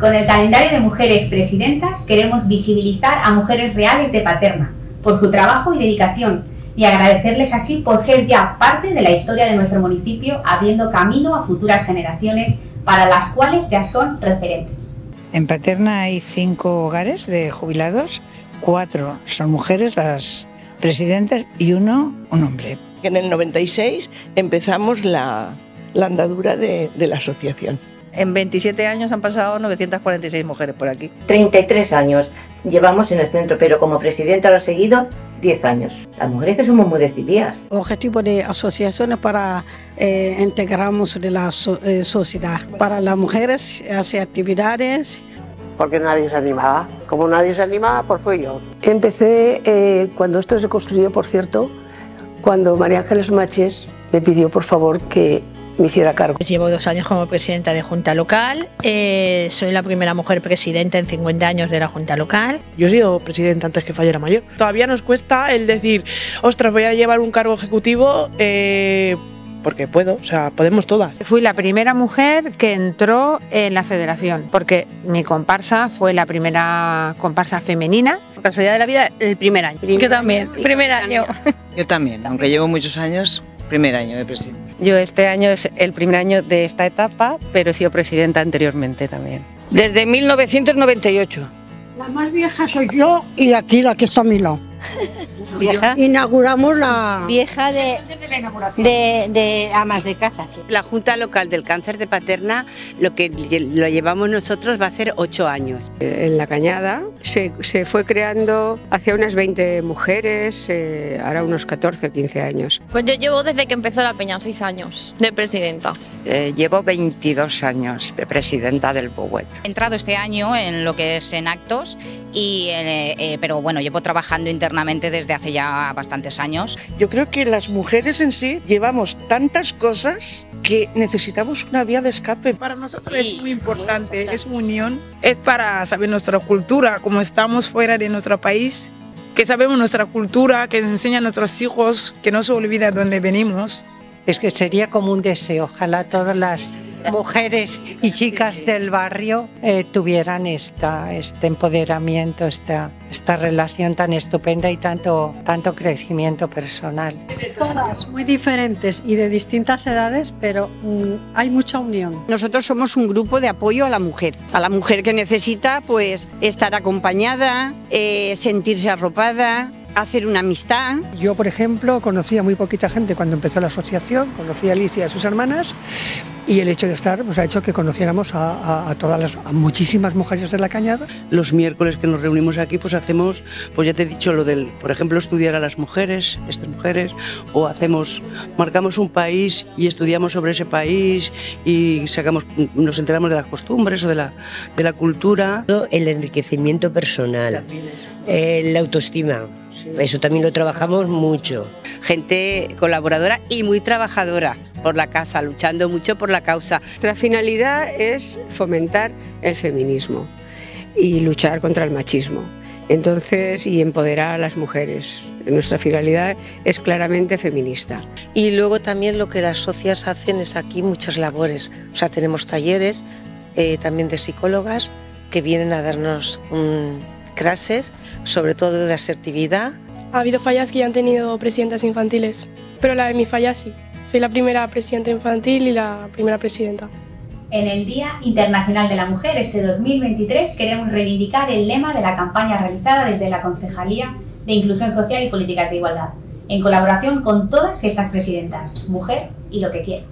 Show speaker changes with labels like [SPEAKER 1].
[SPEAKER 1] Con el calendario de mujeres presidentas queremos visibilizar a mujeres reales de Paterna por su trabajo y dedicación y agradecerles así por ser ya parte de la historia de nuestro municipio, abriendo camino a futuras generaciones para las cuales ya son referentes.
[SPEAKER 2] En Paterna hay cinco hogares de jubilados, cuatro son mujeres las presidentas y uno un hombre.
[SPEAKER 3] En el 96 empezamos la, andadura de la asociación.
[SPEAKER 4] En 27 años han pasado 946 mujeres por aquí.
[SPEAKER 5] 33 años llevamos en el centro, pero como presidenta lo he seguido 10 años. Las mujeres que somos muy decididas.
[SPEAKER 6] Objetivo de asociaciones para eh, integrarnos de la eh, sociedad. Para las mujeres hacer actividades.
[SPEAKER 7] Porque nadie se animaba. Como nadie se animaba, pues fui yo.
[SPEAKER 8] Empecé eh, cuando esto se construyó, por cierto, cuando María Ángeles Maches me pidió por favor que me hiciera cargo.
[SPEAKER 9] Pues llevo dos años como presidenta de Junta Local, eh, soy la primera mujer presidenta en 50 años de la Junta Local.
[SPEAKER 10] Yo he sido presidenta antes que fallara mayor. Todavía nos cuesta el decir, ostras, voy a llevar un cargo ejecutivo. Eh, porque puedo, o sea, podemos todas.
[SPEAKER 2] Fui la primera mujer que entró en la federación, porque mi comparsa fue la primera comparsa femenina.
[SPEAKER 9] Por casualidad de la vida, el primer año.
[SPEAKER 11] Yo también, primer año.
[SPEAKER 12] Yo también, aunque llevo muchos años, primer año de presidenta.
[SPEAKER 13] Yo este año es el primer año de esta etapa, pero he sido presidenta anteriormente también.
[SPEAKER 14] Desde 1998.
[SPEAKER 15] La más vieja soy yo y aquí la que está a mi lado.
[SPEAKER 16] ¿Vieja?
[SPEAKER 15] Inauguramos la...
[SPEAKER 16] Vieja de, de, de, amas de casa.
[SPEAKER 17] La Junta Local del Cáncer de Paterna, lo que lo llevamos nosotros va a ser ocho años.
[SPEAKER 18] En La Cañada se, se fue creando hacia unas 20 mujeres, eh, ahora unos 14 o 15 años.
[SPEAKER 11] Pues yo llevo desde que empezó la Peña, seis años de presidenta.
[SPEAKER 19] Eh, llevo 22 años de presidenta del BOWET.
[SPEAKER 20] He entrado este año en lo que es en actos, y, eh, eh, pero bueno, llevo trabajando internamente desde hace ya bastantes años.
[SPEAKER 3] Yo creo que las mujeres en sí llevamos tantas cosas que necesitamos una vía de escape.
[SPEAKER 21] Para nosotros es muy importante, es unión, es para saber nuestra cultura, como estamos fuera de nuestro país, que sabemos nuestra cultura, que enseña a nuestros hijos, que no se olvida de dónde venimos.
[SPEAKER 2] Es que sería como un deseo, ojalá todas las mujeres y chicas del barrio eh, tuvieran esta, este empoderamiento, esta, esta relación tan estupenda y tanto, tanto crecimiento personal.
[SPEAKER 22] Todas muy diferentes y de distintas edades, pero mm, hay mucha unión.
[SPEAKER 14] Nosotros somos un grupo de apoyo a la mujer, a la mujer que necesita pues estar acompañada, eh, sentirse arropada, hacer una amistad.
[SPEAKER 23] Yo, por ejemplo, conocía muy poquita gente cuando empezó la asociación, conocí a Alicia y a sus hermanas, y el hecho de estar pues, ha hecho que conociéramos a, todas las a muchísimas mujeres de la cañada.
[SPEAKER 3] Los miércoles que nos reunimos aquí, pues hacemos, pues ya te he dicho lo del, por ejemplo, estudiar a las mujeres, estas mujeres, o hacemos, marcamos un país y estudiamos sobre ese país y sacamos, nos enteramos de las costumbres o de la, de la cultura.
[SPEAKER 24] El enriquecimiento personal, eh, la autoestima eso también lo trabajamos mucho.
[SPEAKER 17] Gente colaboradora y muy trabajadora por la casa, luchando mucho por la causa.
[SPEAKER 18] Nuestra finalidad es fomentar el feminismo y luchar contra el machismo. Entonces, y empoderar a las mujeres. Nuestra finalidad es claramente feminista.
[SPEAKER 13] Y luego también lo que las socias hacen es aquí muchas labores. O sea, tenemos talleres eh, también de psicólogas que vienen a darnos un clases, sobre todo de asertividad.
[SPEAKER 25] Ha habido fallas que ya han tenido presidentas infantiles, pero la de mi falla sí. Soy la primera presidenta infantil y la primera presidenta.
[SPEAKER 1] En el Día Internacional de la Mujer, este 2023, queremos reivindicar el lema de la campaña realizada desde la Concejalía de Inclusión Social y Políticas de Igualdad, en colaboración con todas estas presidentas, Mujer y lo que quiera.